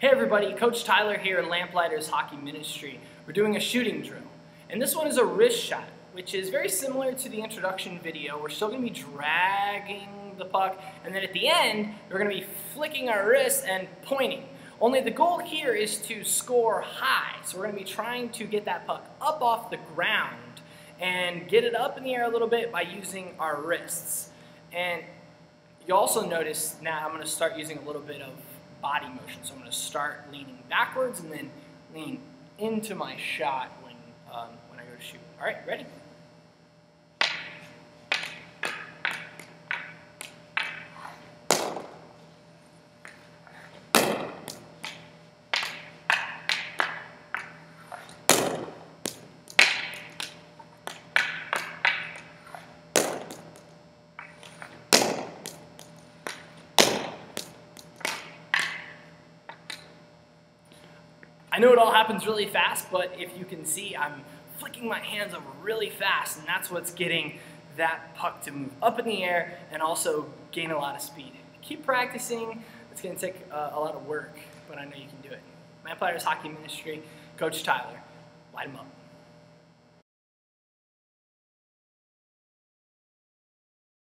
Hey everybody, Coach Tyler here at Lamplighters Hockey Ministry. We're doing a shooting drill. And this one is a wrist shot, which is very similar to the introduction video. We're still going to be dragging the puck, and then at the end, we're going to be flicking our wrists and pointing. Only the goal here is to score high. So we're going to be trying to get that puck up off the ground and get it up in the air a little bit by using our wrists. And you also notice now I'm going to start using a little bit of body motion. So I'm going to start leaning backwards and then lean into my shot when, um, when I go to shoot. All right, ready? I know it all happens really fast, but if you can see, I'm flicking my hands over really fast, and that's what's getting that puck to move up in the air and also gain a lot of speed. Keep practicing. It's going to take uh, a lot of work, but I know you can do it. Lamplighters Hockey Ministry, Coach Tyler. Light up.